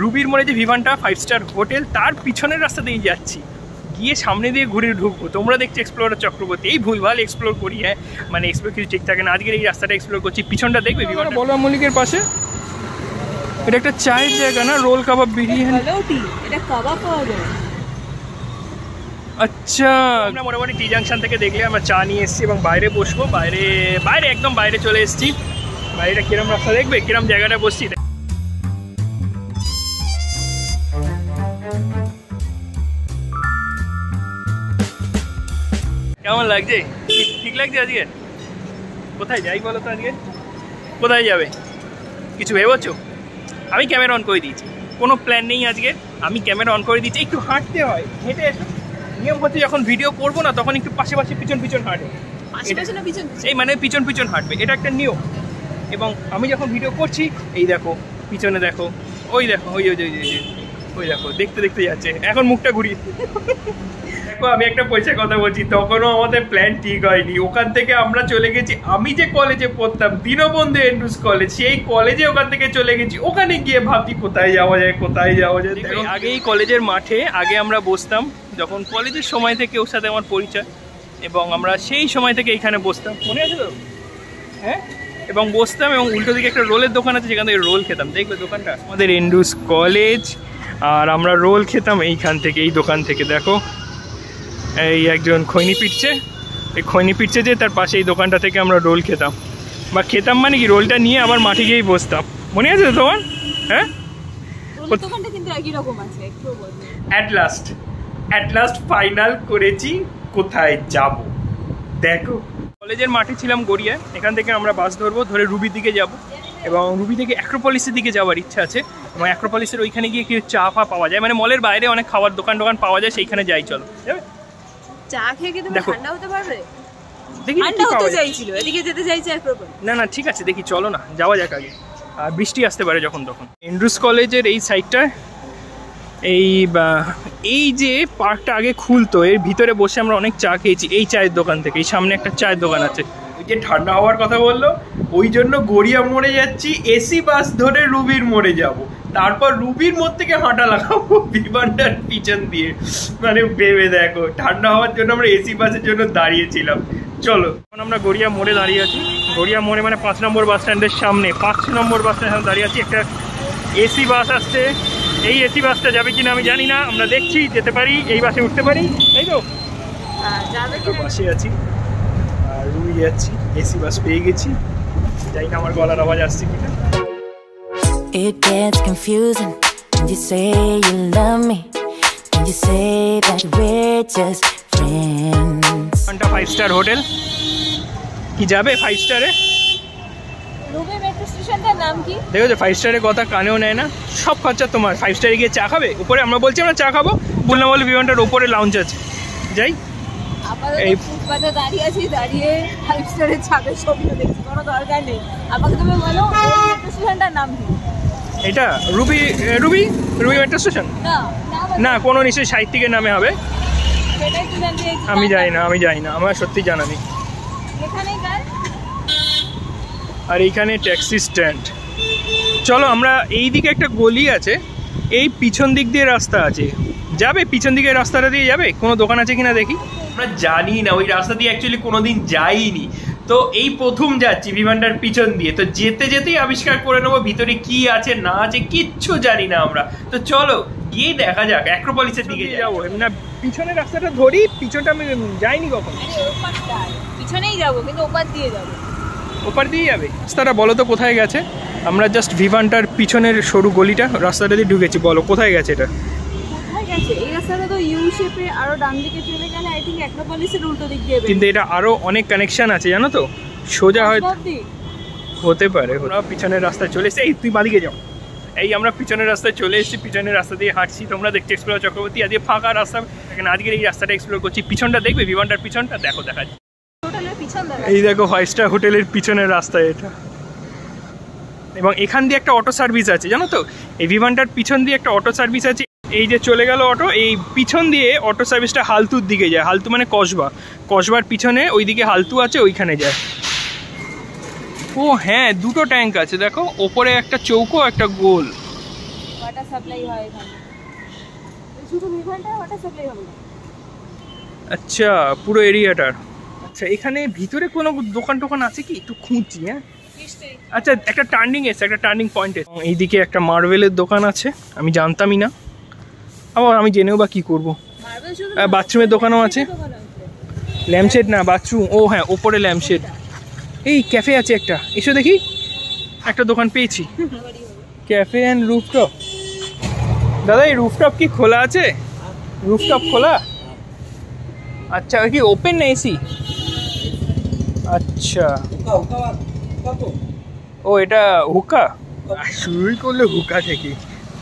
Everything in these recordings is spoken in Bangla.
রুবির মোড়ে যে ভিভানটা ফাইভ স্টার হোটেল তার পিছনের রাস্তা দিয়ে যাচ্ছি। গিয়ে সামনে দিয়ে ঘুরে ঢুকবো। তোমরা দেখছ এক্সপ্লোরার চক্রবর্তী। এই ভুলভাল এক্সপ্লোর করি হ্যাঁ। মানে এক্সপ্লোর কিছু ঠিক থাকে না। আজকের এই রাস্তাটা এক্সপ্লোর করছি। পিছনটা দেখবে বলরাম মল্লিকের পাশে। এটা একটা চায়ের জায়গা না? Roll kebab biryani. এটা কাবাব পাওয়া যায়। আচ্ছা। আমরা মোটামুটি টি জাংশন থেকে দেখলে আমরা চা নিয়ে এসেছি এবং বাইরে বসবো। বাইরে বাইরে একদম বাইরে চলে এসেছি। বাইরেটা কিরম রাস্তা দেখবে? কিরম জায়গাটা বসছি? কেমন লাগছে? ঠিক- লাগছে আজকে? কোথায় যাই বলো তো আজকে? কোথায় যাবে? কিছু ভেবেছো? আমি ক্যামেরা অন করে দিয়েছি। কোনো প্ল্যান নেই আজকে। আমি ক্যামেরা অন করে দিয়েছি। একটু হাঁটতে হয়। হেঁটে এসো। নিয়ম হচ্ছে যখন ভিডিও করব না তখন একটু পাশে পাশে পিছন পিছন হাঁটে। এই মানে পিছন পিছন হাঁটবে। এটা একটা নিয়ম। এবং আমি যখন ভিডিও করছি এই দেখো পিছনে দেখো ওই দেখো ওই ওই, ওই, ওই দেখো দেখতে দেখতে যাচ্ছে। এখন মুখটা ঘুরিয়ে দেখো আমি একটা পয়সার কথা বলছি তখনও আমাদের প্ল্যান ঠিক হয়নি। ওখান থেকে আমরা চলে গেছি আমি যে কলেজে পড়তাম দীনবন্ধু এন্ডুস কলেজ সেই কলেজে ওখান থেকে চলে গেছি। ওখানে গিয়ে ভাবছি কোথায় যাওয়া যায় কোথায় যাওয়া যায়? দেখো, আগে এই কলেজের মাঠে আগে আমরা বসতাম যখন কলেজের সময় থেকে ওর সাথে আমার পরিচয় এবং আমরা সেই সময় থেকে এখানে বসতাম। মনে আছে তো? হ্যাঁ? এবং বসতাম এবং উল্টো দিকে একটা রোলের দোকান আছে যেখান থেকে রোল খেতাম। দেখবে দোকানটা? আমাদের এন্ডুস কলেজ আর আমরা রোল খেতাম এইখান থেকে এই দোকান থেকে দেখো। এই একজন খৈনি পিটছে। এই খৈনি পিটছে যে তার পাশে এই দোকানটা থেকে আমরা রোল খেতাম। বা খেতাম মানে কি? রোলটা নিয়ে আবার মাঠে গিয়েই বসতাম। মনে আছে তোমার? হ্যাঁ? রোলের দোকানটা কিন্তু একই রকম আছে একটু বলব at last at last final করেছি কোথায় যাব? দেখো। কলেজের মাঠে ছিলাম গড়িয়ায়। এখান থেকে আমরা বাস ধরবো ধরে রুবির দিকে যাব। এবং রুবি থেকে অ্যাক্রোপলিসের দিকে যাওয়ার ইচ্ছা আছে। এবং অ্যাক্রোপলিসের ওইখানে গিয়ে কি চা ফা পাওয়া যায়। মানে মলের বাইরে অনেক খাবার দোকান টোকান পাওয়া যায় সেইখানে যাই চলো। যাবে? চা খেয়ে কি তুমি ঠান্ডা হতে পারবে? দেখি ঠান্ডা হতে চাইছিল এদিকে যেতে চাইছে একরকম না না ঠিক আছে দেখি চলো না যাওয়া যাক আগে। আর বৃষ্টি আসতে পারে যখন তখন। এন্ড্রুস কলেজের এই সাইডটা এই এই যে পার্কটা আগে খুলতো এর ভিতরে বসে আমরা অনেক চা খেয়েছি এই চায়ের দোকান থেকে এই সামনে একটা চায়ের দোকান আছে। ওই যে ঠান্ডা হওয়ার কথা বলল ওই জন্য গড়িয়া মোড়ে যাচ্ছি এসি বাস ধরে রুবির মোড়ে যাব। তারপর রুবির মধ্যে থেকে হাঁটা লাগাবো বিমানটার পিছন দিয়ে। মানে ভেবে দেখো, ঠান্ডা হওয়ার জন্য আমরা এসি বাসের জন্য দাঁড়িয়েছিলাম। চলো। এখন আমরা গড়িয়া মোড়ে দাঁড়িয়ে আছি। গড়িয়া মোড়ে মানে পাঁচ নম্বর বাস স্ট্যান্ডের সামনে। পাঁচ নম্বর বাস স্ট্যান্ডের দাঁড়িয়ে আছি। একটা এসি বাস আসছে। এই এসি বাসটা যাবে কিনা আমি জানি না। আমরা দেখছি, যেতে পারি, এই বাসে উঠতে পারি। তাই তো। বাসে আছি। আর রুই যাচ্ছি। এসি বাস পেয়ে গেছি। যাই না আমার গলার আওয়াজ আসছে কিনা। It gets confusing when you say you love me. When you say that we're just friends. ঘণ্টা ফাইভ স্টার হোটেল কি যাবে ফাইভ স্টারে দেখো ফাইভ স্টারের কথা কানেও নেয় না। সব খরচা তোমার। ফাইভ স্টারে গিয়ে চা খাবে? উপরে আমরা বলছি আমরা চা খাব। বললাম বলে বিমানটার উপরে লাউঞ্জ আছে। যাই। এই- ফুটপাতে দাঁড়িয়ে আছি দাঁড়িয়ে ফাইভ স্টারের ছাদের ছবি দেখছি। কোনো দরকার নেই। আমাকে তুমি বলো স্টেশনটার নাম কি? এটা Ruby Ruby? Ruby metro station না না বলো। না কোনো নিশ্চয়ই সাহিত্যিকের নামে হবে। আমি জানি না আমি জানি না আমার সত্যি জানা নেই। আর এইখানে ট্যাক্সি স্ট্যান্ড চলো আমরা এই দিকে একটা গলি আছে এই পিছন দিক দিয়ে রাস্তা আছে। যাবে? পিছন দিকে রাস্তাটা দিয়ে যাবে? কোনো দোকান আছে কিনা দেখি? আমরা জানি না ওই রাস্তা দিয়ে অ্যাকচুয়ালি কোনো দিন যাইনি। তো এই প্রথম যাচ্ছি বিমানটার পিছন দিয়ে তো যেতে যেতেই আবিষ্কার করে নেব ভিতরে কি আছে না আছে কিচ্ছু জানি না আমরা। তো চলো গিয়ে দেখা যাক অ্যাক্রোপলিসের দিকে যাব না পিছনের রাস্তাটা ধরি পিছনটা আমি যাইনি কখন। পিছনেই যাব কিন্তু ওপার দিয়ে যাব। ওপার দিয়ে যাবে। রাস্তাটা বলো তো কোথায় গেছে? আমরা জাস্ট ভিভানটার পিছনের সরু গলিটা রাস্তাটা দিয়ে ঢুকেছি বলো কোথায় গেছে এটা? কোথায় গেছে। এই রাস্তাটা তো ইউ শেপে আরও ডান দিকে চলে গেলে আই থিঙ্ক অ্যাক্রোপলিসের উল্টো দিক দিয়ে কিন্তু এটা আরও অনেক কানেকশন আছে জানো তো? সোজা হয় হতে পারে ওরা পিছনের রাস্তায় চলে এসে এই তুই বাদিকে যাও। এই আমরা পিছনের রাস্তায় চলে এসেছি পিছনের রাস্তা দিয়ে হাঁটছি। তোমরা এক্সপ্লোর চক্রবর্তী আজকে ফাঁকা রাস্তা। এখানে আজকের এই রাস্তাটা এক্সপ্লোর করছি। পিছনটা দেখবে বিমানটার পিছনটা? দেখো দেখা এই দেখো ফাইভ স্টার হোটেলের পিছনের রাস্তা এটা। এবং এখান দিয়ে একটা অটো সার্ভিস আছে জানো তো? এই বিমানটার পিছন দিয়ে একটা অটো সার্ভিস আছে। এই যে চলে গেল অটো এই পিছন দিয়ে অটো সার্ভিসটা হালতুর দিকে যায়। হালতু মানে কসবা। কসবার পিছনে ওইদিকে হালতু আছে ওইখানে যায়। ও হ্যাঁ দুটো ট্যাঙ্ক আছে দেখো। ওপরে একটা চৌকো একটা গোল। আচ্ছা পুরো এরিয়াটার। আচ্ছা এখানে ভিতরে কোনো দোকান টোকান আছে কি? একটু খুঁজছি হ্যাঁ? আচ্ছা একটা টার্নিং এসে একটা টার্নিং পয়েন্ট এসে এইদিকে একটা মার্বেলের দোকান আছে আমি জানতামই না। আবার আমি জেনেও বা কি করব। বাথরুমের দোকানও আছে। ল্যাম্পশেড না বাথরুম ও হ্যাঁ ওপরে ল্যাম্পশেড এই ক্যাফে আছে একটা। এসো দেখি। একটা দোকান পেয়েছি। ক্যাফে অ্যান্ড রুফটপ দাদা এই রুফটপ কি খোলা আছে? রুফটপ খোলা? আচ্ছা কি ওপেন না এসি আচ্ছা। ও এটা হুকা? শুরুই করলে হুকা থেকে।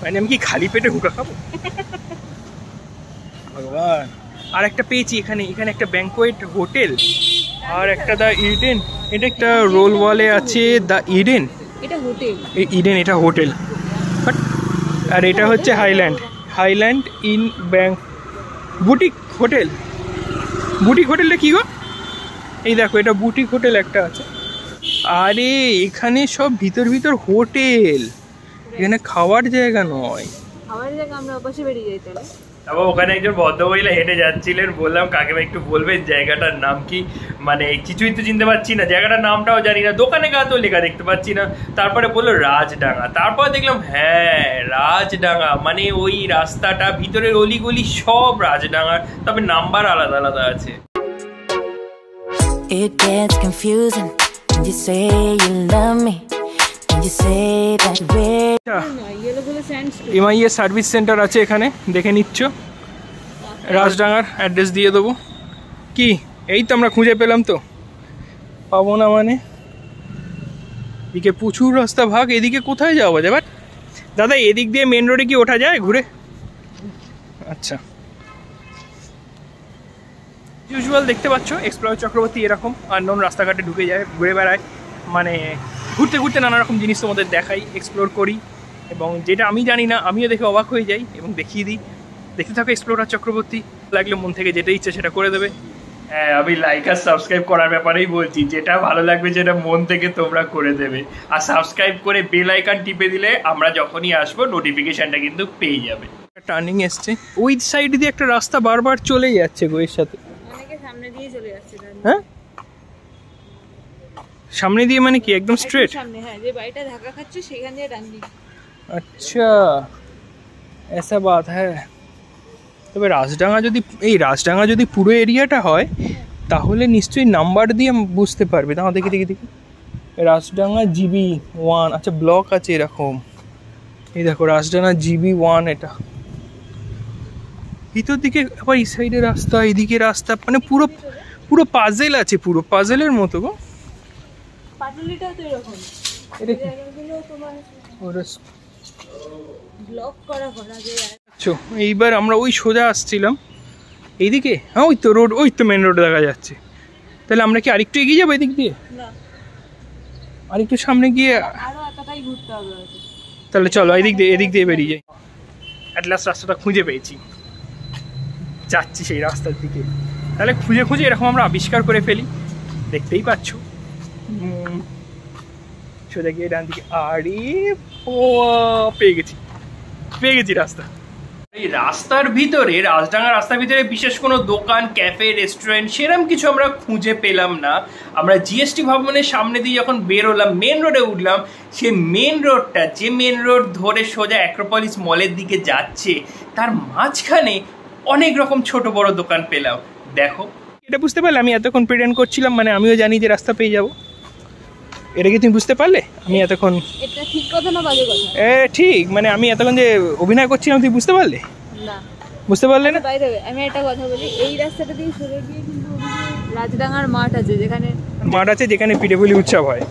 মানে আমি কি খালি পেটে হুকা খাব? ভগবান। আর একটা পেয়েছি এখানে এখানে একটা ব্যাঙ্কোয়েট হোটেল। আর একটা দ্য ইডেন এটা একটা রোল ওয়ালে আছে দ্য ইডেন। এটা হোটেল। ইডেন এটা হোটেল। বাট আর এটা হচ্ছে Highland. Highland in bank boutique hotel. Boutique হোটেলটা কী গো? এই দেখো এটা বুটিক হোটেল একটা আছে। আরে এখানে সব ভিতর ভিতর হোটেল। এখানে খাওয়ার জায়গা নয়। খাবার জায়গা আমরা অবশ্যই বেরিয়ে যাই তাহলে। তারপর ওখানে একজন ভদ্রমহিলা হেঁটে যাচ্ছিলেন বললাম কাকিমা একটু বলবেন জায়গাটার নাম কি? মানে কিছুই তো চিনতে পারছি না জায়গাটার নামটাও জানি না দোকানে তো লেখা দেখতে পাচ্ছি না। তারপরে বলল রাজডাঙ্গা। তারপর দেখলাম হ্যাঁ রাজডাঙ্গা। মানে ওই রাস্তাটা ভিতরের অলিগলি সব রাজডাঙ্গার তবে নাম্বার আলাদা আলাদা আছে। It gets confusing when you say you love me. MIA service centre আছে এখানে দেখে নিচ্ছ। রাজডাঙ্গার অ্যাড্রেস দিয়ে দেবো। কি? এই তো আমরা খুঁজে পেলাম তো। পাবো না মানে? এদিকে প্রচুর রাস্তা ভাগ এদিকে কোথায় যাওয়া যায়? বাট দাদা এদিক দিয়ে মেন রোডে কি ওঠা যায় ঘুরে? আচ্ছা। ইউজুয়াল দেখতে পাচ্ছ এক্সপ্লোর চক্রবর্তী এরকম আননোন রাস্তাঘাটে ঢুকে যায় ঘুরে বেড়ায়। মানে ঘুরতে ঘুরতে নানা রকম জিনিস তোমাদের দেখাই এক্সপ্লোর করি। এবং যেটা আমি জানি না আমিও দেখে অবাক হয়ে যাই এবং দেখিয়ে দিই। দেখতে থাকো এক্সপ্লোরার চক্রবর্তী লাগলে মন থেকে যেটা ইচ্ছে সেটা করে দেবে। হ্যাঁ আমি লাইক আর সাবস্ক্রাইব করার ব্যাপারেই বলছি যেটা ভালো লাগবে যেটা মন থেকে তোমরা করে দেবে। আর সাবস্ক্রাইব করে বেল আইকন টিপে দিলে আমরা যখনই আসব নোটিফিকেশনটা কিন্তু পেয়ে যাবে। টার্নিং এসছে। ওই সাইড দিয়ে একটা রাস্তা বারবার চলেই যাচ্ছে গো এর সাথে। অনেকে সামনে দিয়ে চলে যাচ্ছে হ্যাঁ? সামনে দিয়ে মানে কি একদম স্ট্রেট একদম সামনে হ্যাঁ যে বাড়িটা ধাক্কা খাচ্ছে সেখান দিয়ে ডান দিক अच्छा ऐसा बात है তবে রাজডাঙ্গা যদি এই রাজডাঙ্গা যদি পুরো এরিয়াটা হয় তাহলে নিশ্চয়ই নাম্বার দিয়ে আম- বুঝতে পারবে দাঁড়া দেখি দেখি দেখি রাজডাঙ্গা জিবি ওয়ান আচ্ছা ব্লক আছে এরকম এই দেখো রাজডাঙ্গা জিবি ওয়ান এটা ভিতর দিকে আবার এই সাইডে রাস্তা এইদিকে রাস্তা মানে পুরো পুরো পাজেল আছে পুরো পাজেলের মতো গো পাটুলিটাও তো এরকম। এটা কি জায়গাগুলো তোমার ওরা ব্লক করা করা যে আচ্ছা এইবার আমরা ওই সোজা আসছিলাম। এইদিকে? হ্যাঁ ওই তো রোড ওই তো মেন রোড দেখা যাচ্ছে। তাহলে আমরা কি আরেকটু এগিয়ে যাব এদিক দিয়ে? আরেকটু সামনে গিয়ে আরও ঘুরতে হবে তাহলে চলো এদিক দিয়ে এদিক দিয়ে বেরিয়ে যাই। অ্যাট লাস্ট রাস্তাটা খুঁজে পেয়েছি। যাচ্ছি সেই রাস্তার দিকে। তাহলে খুঁজে খুঁজে এরকম আমরা আবিষ্কার করে ফেলি। দেখতেই পাচ্ছ। সোজা গিয়ে ডান দিকে আরে পেয়ে গেছি পেয়ে গেছি রাস্তা। এই রাস্তার ভিতরে রাজডাঙ্গা রাস্তার ভিতরে বিশেষ কোনো দোকান ক্যাফে রেস্টুরেন্ট সেরম কিছু আমরা খুঁজে পেলাম না। আমরা জিএসটি ভবনের সামনে দিয়ে যখন বেরোলাম মেন রোডে উঠলাম সে মেন রোডটা যে মেন রোড ধরে সোজা অ্যাক্রোপলিস মলের দিকে যাচ্ছে তার মাঝখানে অনেক রকম ছোট বড় দোকান পেলাম। দেখো। এটা বুঝতে পারলে আমি এতক্ষণ প্রেজেন্ট করছিলাম মানে আমিও জানি যে রাস্তা পেয়ে যাব। এটা কি তুমি বুঝতে পারলে? আমি এতক্ষণ ঠিক কথা না এ ঠিক মানে আমি এতক্ষণ যে অভিনয় করছিলাম তুমি বুঝতে পারলে? না। বুঝতে পারলে না? আমি একটা কথা বলি এই রাস্তাটা দিয়ে সরে গিয়ে কিন্তু রাজডাঙ্গার মাঠ আছে যেখানে মাঠ আছে যেখানে পিঠেপুলি উৎসব হয়।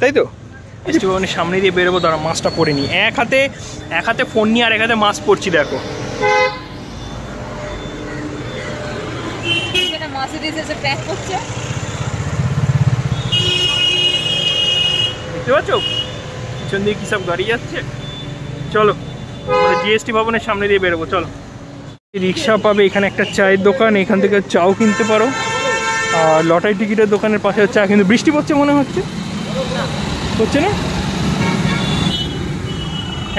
তাই তো? ফেস্টিভ্যালের সামনে দিয়ে বেরোবো দাঁড়া মাছটা পরে নি এক হাতে এক হাতে ফোন নিয়ে আর এক হাতে মাছ পড়ছি দেখো। প্যাক করছে। দেখতে পাচ্ছ? পিছন দিয়ে কি সব গাড়ি যাচ্ছে? চলো জিএসটি ভবনের সামনে দিয়ে বেরোবো, চলো। রিক্সা পাবে, এখানে একটা চায়ের দোকান, এখান থেকে চাও কিনতে পারো। আর লটারি টিকিটের দোকানের পাশে চা কিন্তু বৃষ্টি পড়ছে মনে হচ্ছে। হচ্ছে না?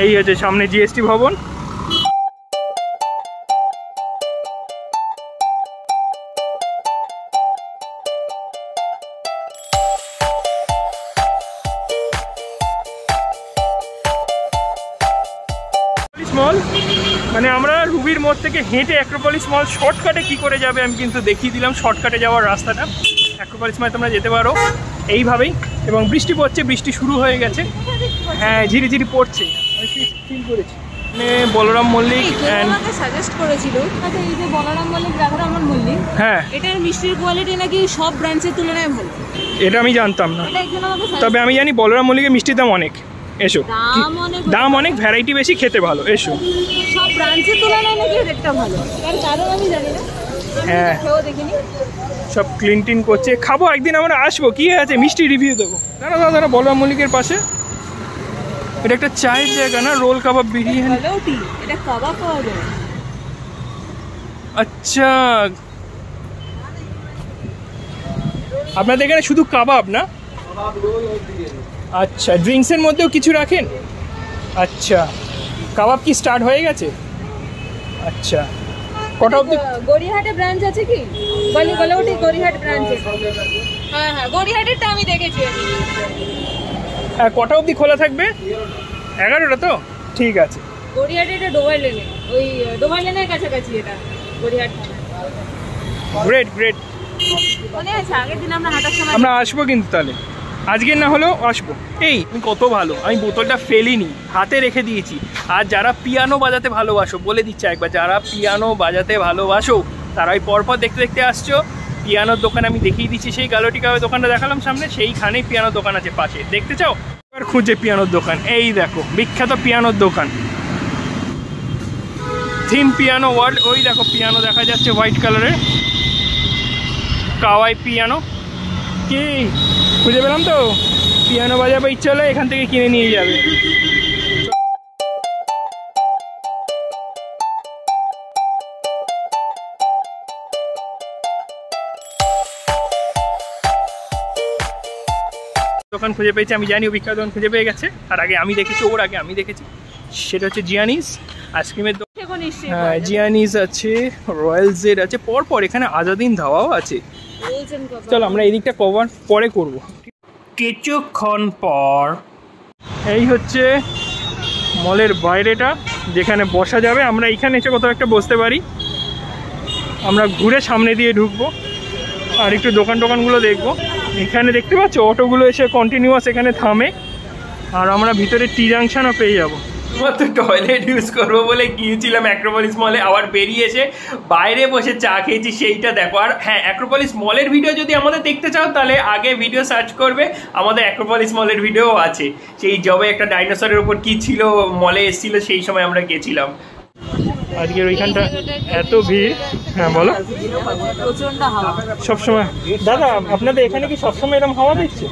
এই হচ্ছে সামনে জিএসটি ভবন। মল মানে আমরা রুবির মোড় থেকে হেঁটে অ্যাক্রোপলিস মল শর্টকাটে কি করে যাবে আমি কিন্তু দেখিয়ে দিলাম। শর্টকাটে যাওয়ার রাস্তাটা। অ্যাক্রোপলিস মলে তোমরা যেতে পারো এইভাবেই এবং বৃষ্টি পড়ছে বৃষ্টি শুরু হয়ে গেছে। হ্যাঁ ঝিরি ঝিরি পড়ছে। ফিল করেছি। মানে বলরাম মল্লিক আমাকে সাজেস্ট করেছিল আচ্ছা এই যে বলরাম মল্লিক রাধারমন মল্লিক হ্যাঁ। এটার মিষ্টির কোয়ালিটি নাকি সব ব্রাঞ্চের তুলনায় ভালো? এটা আমি জানতাম না। তবে আমি জানি বলরাম মল্লিকের মিষ্টির দাম অনেক। এসো। দাম অনেক ভ্যারাইটি বেশি খেতে ভালো এসো। সব ব্রাঞ্চের তুলনায় নাকি রেটটা ভালো? কারণ কারণ আমি জানি না। হ্যাঁ। সব ক্লিন টিন করছে। খাব একদিন আমরা আসব। কি আছে? মিষ্টি রিভিউ দেবো। দাঁড়া দাঁড়া দাঁড়া বলরাম মল্লিকের পাশে। এটা একটা চায়ের জায়গা না? Roll kebab biryani. আচ্ছা। আপনাদের এখানে শুধু কাবাব না? আচ্ছা ড্রিঙ্কসের মধ্যেও কিছু রাখেন? আচ্ছা কাবাব কি স্টার্ট হয়ে গেছে? আচ্ছা কটা অবধি? গড়িয়াহাটে ব্রাঞ্চ আছে কি? বলি গলাউটি গড়িয়াহাট ব্রাঞ্চ হ্যাঁ হ্যাঁ গড়িয়াহাটেরটা আমি দেখেছি। হ্যাঁ কটা অবধি খোলা থাকবে? এগারোটা তো? ঠিক আছে। গড়িয়াহাটে এটা ডোবার লেনে ওই ডোবার লেনের কাছাকাছি এটা গড়িয়াহাট। গ্রেট গ্রেট মনে আছে আগের দিন আমরা হাঁটার সময় আমরা আসব কিন্তু তাহলে। আজকে না হলেও আসব। এই কত ভালো, আমি বোতলটা ফেলিনি, হাতে রেখে দিয়েছি। আর যারা পিয়ানো বাজাতে ভালোবাসো, বলে দিচ্ছে একবার, যারা পিয়ানো বাজাতে ভালোবাসো তারা ওই পরপর দেখতে দেখতে আসছো। পিয়ানোর দোকান আমি দেখিয়ে দিচ্ছি, সেই গালোটিকাবে দোকানটা দেখালাম সামনে, সেইখানেই পিয়ানোর দোকান আছে পাশে। দেখতে চাও? এবার খুঁজে পিয়ানোর দোকান। এই দেখো, বিখ্যাত পিয়ানোর দোকান। থিম পিয়ানো ওয়ার্ল্ড, ওই দেখো, পিয়ানো দেখা যাচ্ছে হোয়াইট কালারের। Kawai piano. কি? খুঁজে পেলাম তো। পিয়ানো বাজাবে ইচ্ছে হলে এখান থেকে কিনে নিয়ে যাবে। দোকান খুঁজে পেয়েছি আমি জানি বিখ্যাত দোকান খুঁজে পেয়ে গেছে। আর আগে আমি দেখেছি ওর আগে আমি দেখেছি। সেটা হচ্ছে জিয়ানিস আইসক্রিমের দোকান। হ্যাঁ। জিয়ানিস আছে রয়্যাল জেড আছে পরপর এখানে আজাদিন ধাওয়াও আছে? চলো আমরা এই দিকটা কভার পরে করব। কিছুক্ষণ পর। এই হচ্ছে মলের বাইরেটা যেখানে বসা যাবে। আমরা এইখানে এসে কোথাও একটা বসতে পারি। আমরা ঘুরে সামনে দিয়ে ঢুকবো। আর একটু দোকান টোকানগুলো দেখব। এখানে দেখতে পাচ্ছ অটোগুলো এসে কন্টিনিউয়াস এখানে থামে। আর আমরা ভিতরে টি জাংশনও পেয়ে যাব। তো টয়লেট ইউজ করব বলে গিয়েছিলাম অ্যাক্রোপলিস মলে আবার বেরিয়ে এসে বাইরে বসে চা খেয়েছি সেইটা দেখো। আর হ্যাঁ অ্যাক্রোপলিস মলের ভিডিও যদি আমাদের দেখতে চাও তাহলে আগে ভিডিও সার্চ করবে আমাদের অ্যাক্রোপলিস মলের ভিডিও আছে। সেই জবে একটা ডাইনোসরের উপর কি ছিল মলে এসেছিল সেই সময় আমরা গেছিলাম। আজকের ওইখানটা এত ভিড়। হ্যাঁ বলো। সবসময় দাদা আপনাদের এখানে কি সবসময় এরকম হাওয়া দিচ্ছে?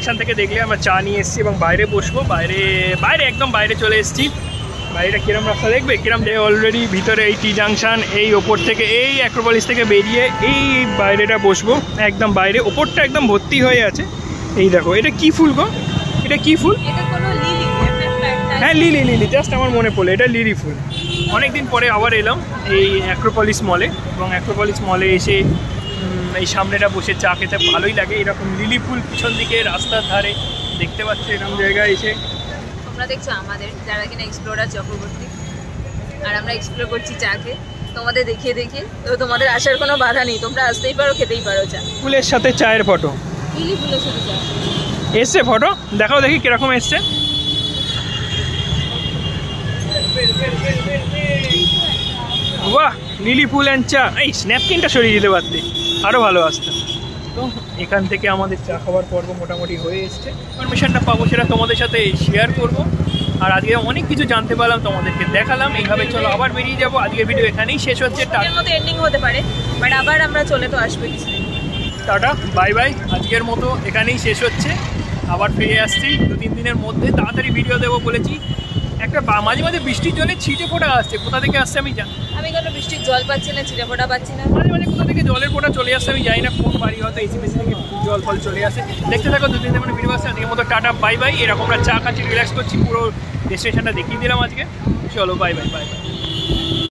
জাংশন থেকে দেখলে আমরা চা নিয়ে এসেছি এবং বাইরে বসবো। বাইরে বাইরে একদম বাইরে চলে এসেছি। বাইরেটা কিরম রাস্তা দেখবে? কিরম যে অলরেডি ভিতরে এই টি জাংশন এই ওপর থেকে এই অ্যাক্রোপলিস থেকে বেরিয়ে এই বাইরেটা বসবো। একদম বাইরে ওপরটা একদম ভর্তি হয়ে আছে। এই দেখো এটা কি ফুল গো? এটা কি ফুল? হ্যাঁ লিলি লিলি জাস্ট আমার মনে পড়ল এটা লিলি ফুল। অনেকদিন পরে আবার এলাম এই অ্যাক্রোপলিস মলে এবং অ্যাক্রোপলিস মলে এসে এই সামনেটা বসে চা খেতে ভালোই লাগে। এরকম লিলি ফুল পিছন দিকে রাস্তার ধারে। দেখতে পাচ্ছি এরকম জায়গায় এসে। তোমরা দেখছ আমাদের যারা কিনা এক্সপ্লোরার চক্রবর্তী। আর আমরা এক্সপ্লোর করছি চাকে তোমাদের দেখিয়ে দেখিয়ে। তো তোমাদের আসার কোনো বাধা নেই। তোমরা আসতেই পারো খেতেই পারো চা। ফুলের সাথে চায়ের ফটো। লিলি ফুলের সাথে চা এসছে ফটো? দেখাও দেখি কীরকম এসছে। বাহ লিলি ফুল অ্যান্ড চা। এই স্ন্যাপকিনটা সরিয়ে দিতে পারতে। আরও ভালো আসতো। তো এখান থেকে আমাদের চা খাওয়ার পর্ব মোটামুটি হয়ে এসছে। ইনফরমেশনটা পাবো সেটা তোমাদের সাথে শেয়ার করব। আর আজকে অনেক কিছু জানতে পারলাম তোমাদেরকে দেখালাম। এইভাবে চলো আবার বেরিয়ে যাব। আজকের ভিডিও এখানেই শেষ হচ্ছে। টা- এর মতো এন্ডিং হতে পারে বাট আবার আমরা চলে তো আসব টাটা বাই বাই আজকের মতো এখানেই শেষ হচ্ছে। আবার ফিরে আসছি দু তিন দিনের মধ্যে। তাড়াতাড়ি ভিডিও দেবো বলেছি। একটা বা- মাঝে মাঝে বৃষ্টির জলে ছিটে ফোটা আসছে। কোথা থেকে আসছে আমি জানি আমি কোনো বৃষ্টির জল পাচ্ছি না ছিটে ফোটা পাচ্ছি না। মাঝে মাঝে কোথা থেকে জলের ফোটা চলে আসছে আমি জানি না। কোন বাড়ি হয়তো এসি মেসি থেকে জল ফল চলে আসে। দেখতে থাকো দু তিন দিন মানে ভিডিও আসছে। আজকের মতো টাটা বাই বাই এরকম আমরা চা খাচ্ছি রিল্যাক্স করছি পুরো ডেস্টিনেশনটা দেখিয়ে দিলাম আজকে। চলো বাই বাই বাই বাই